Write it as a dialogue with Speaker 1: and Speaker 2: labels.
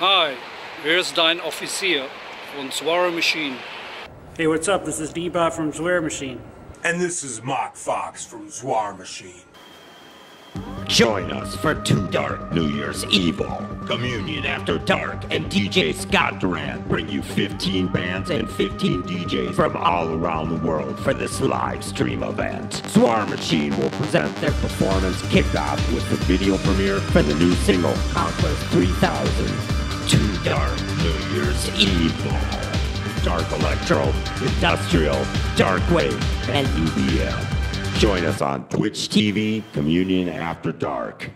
Speaker 1: Hi, hier ist dein Offizier von Zwaremachine.
Speaker 2: Hey, what's up? This is D-Bot from Zwaremachine.
Speaker 3: And this is Mark Fox from Zwaremachine.
Speaker 4: Join us for Too Dark New Year's Evil. Communion After Dark and DJ Scott Durand bring you 15 bands and 15 DJs from all around the world for this live stream event. Zwaremachine will present their performance kickoff with the video premiere for the new single Conquest 3000. Too Dark New Year's Evil. Dark Electro, Industrial, Dark Wave, and EBM. Join us on Twitch TV, Communion After Dark.